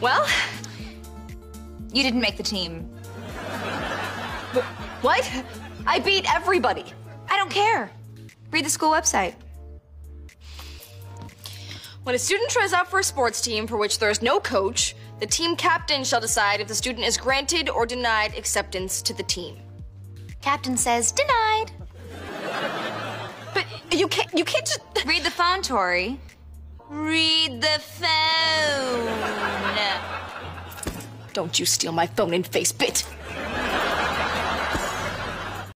Well, you didn't make the team. What? I beat everybody. I don't care. Read the school website. When a student tries out for a sports team for which there is no coach, the team captain shall decide if the student is granted or denied acceptance to the team. Captain says denied. But you can't you can't just Read the phone, Tori. Read the phone. Don't you steal my phone and face bit.